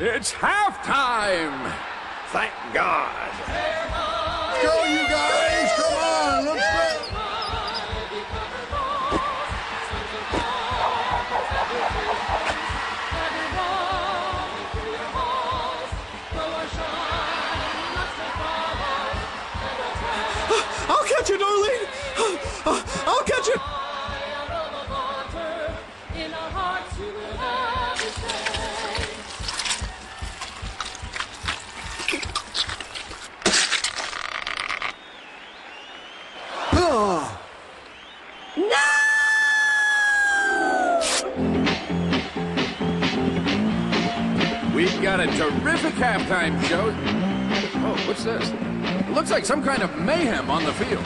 It's halftime! Thank God. Go, you guys! Come on, let's go! I'll catch it, Darlene! I'll catch it! We've got a terrific halftime show. Oh, what's this? It looks like some kind of mayhem on the field.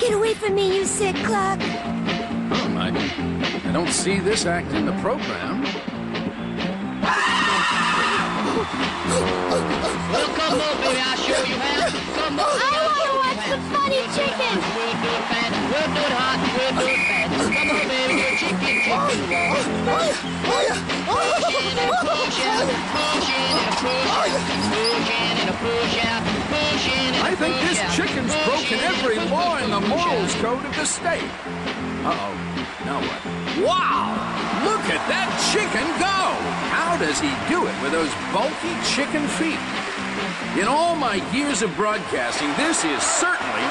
Get away from me, you sick clock. Oh, my. I don't see this act in the program. Well, come on, baby, I'll show you how. Come on, I want to watch the funny chicken. We'll do it fast, we'll do it hot, we'll do it fast. Come on, baby, chicken, chicken walk. Pushing I think this chicken's broken every law in the morals code of the state. Uh-oh. Now what? Wow! Look at that chicken go! How does he do it with those bulky chicken feet? In all my years of broadcasting, this is certainly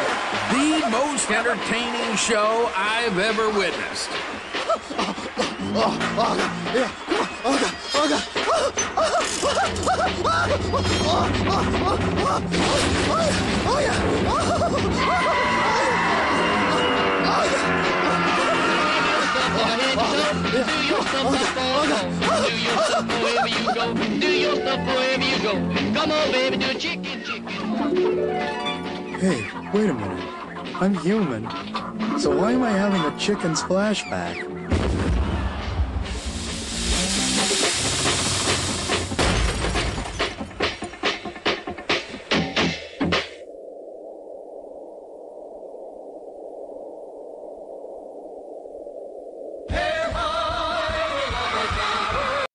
the most entertaining show I've ever witnessed. Chicken, chicken. Hey, wait a minute. I'm human. So why am I having a chicken's flashback?